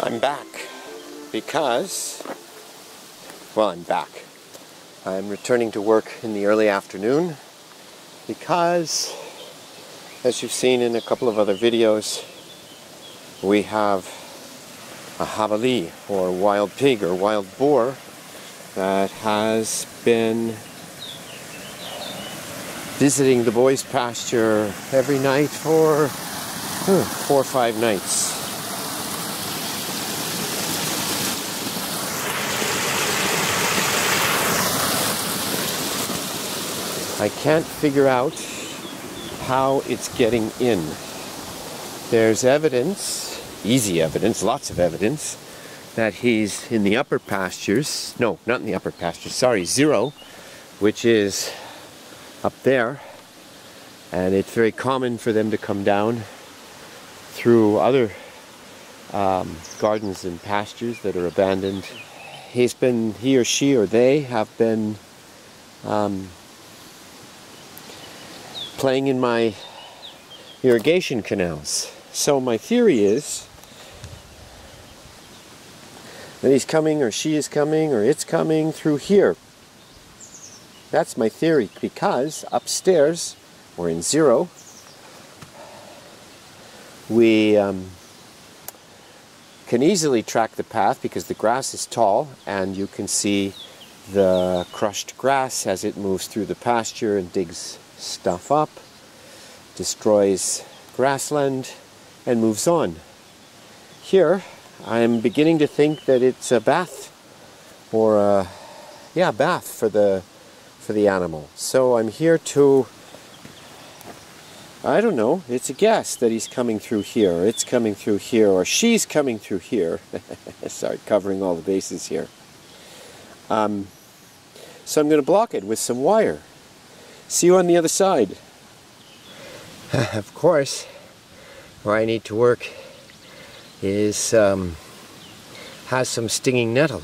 I'm back because, well, I'm back. I'm returning to work in the early afternoon because, as you've seen in a couple of other videos, we have a jabali or wild pig or wild boar that has been visiting the boys' pasture every night for huh, four or five nights. I can't figure out how it's getting in. There's evidence, easy evidence, lots of evidence, that he's in the upper pastures. No, not in the upper pastures, sorry, zero, which is up there. And it's very common for them to come down through other um, gardens and pastures that are abandoned. He's been, he or she or they have been um, playing in my irrigation canals. So my theory is that he's coming or she is coming or it's coming through here. That's my theory because upstairs or in zero we um, can easily track the path because the grass is tall and you can see the crushed grass as it moves through the pasture and digs stuff up, destroys grassland, and moves on. Here, I'm beginning to think that it's a bath, or a, yeah, bath for the for the animal. So I'm here to, I don't know, it's a guess that he's coming through here, or it's coming through here, or she's coming through here. Sorry, covering all the bases here. Um, so I'm going to block it with some wire. See you on the other side. of course, where I need to work is um, has some stinging nettle.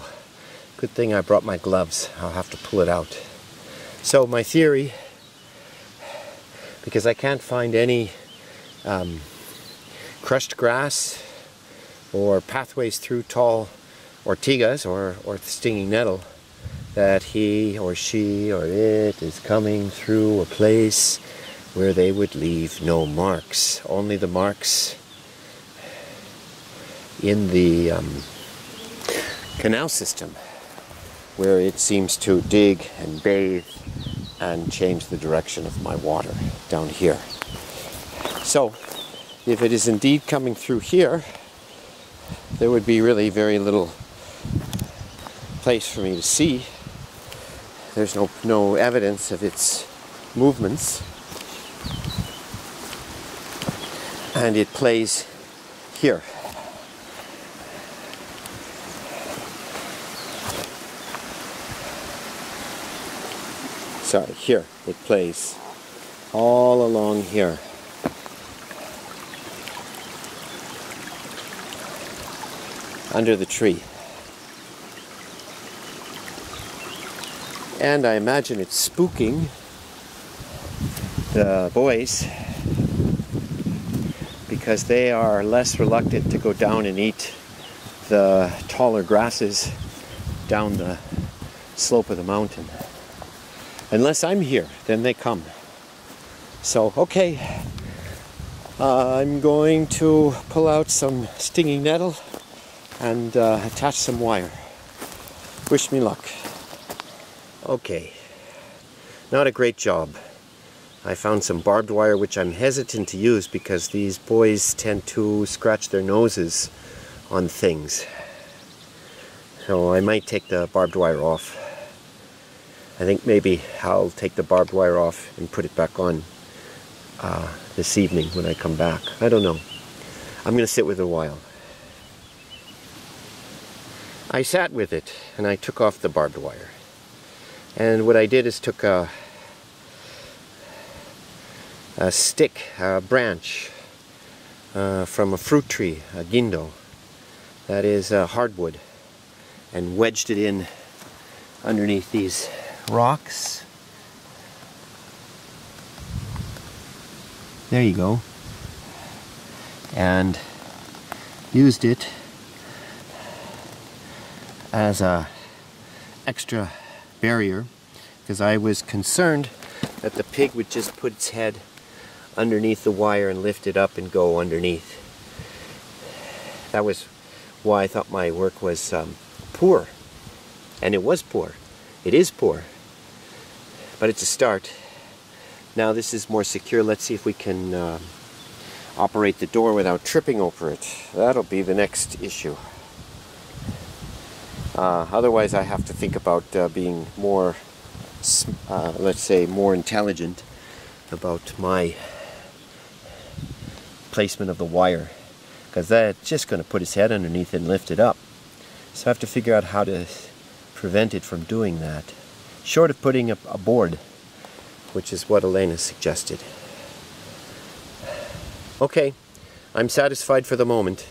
Good thing I brought my gloves. I'll have to pull it out. So my theory, because I can't find any um, crushed grass or pathways through tall ortigas or, or stinging nettle, that he or she or it is coming through a place where they would leave no marks, only the marks in the um, canal system where it seems to dig and bathe and change the direction of my water down here. So, if it is indeed coming through here, there would be really very little place for me to see there's no, no evidence of its movements. And it plays here. Sorry, here. It plays all along here. Under the tree. And I imagine it's spooking the boys because they are less reluctant to go down and eat the taller grasses down the slope of the mountain. Unless I'm here, then they come. So, okay, uh, I'm going to pull out some stinging nettle and uh, attach some wire. Wish me luck. Okay, not a great job. I found some barbed wire which I'm hesitant to use because these boys tend to scratch their noses on things. So I might take the barbed wire off. I think maybe I'll take the barbed wire off and put it back on uh, this evening when I come back. I don't know. I'm going to sit with it a while. I sat with it and I took off the barbed wire. And what I did is took a, a stick, a branch uh, from a fruit tree, a guindo, that is a hardwood, and wedged it in underneath these rocks. There you go. And used it as a extra barrier because I was concerned that the pig would just put its head underneath the wire and lift it up and go underneath. That was why I thought my work was um, poor. And it was poor. It is poor. But it's a start. Now this is more secure. Let's see if we can uh, operate the door without tripping over it. That'll be the next issue. Uh, otherwise I have to think about uh, being more, uh, let's say, more intelligent about my placement of the wire because that's just going to put his head underneath and lift it up. So I have to figure out how to prevent it from doing that. Short of putting a, a board, which is what Elena suggested. Okay, I'm satisfied for the moment.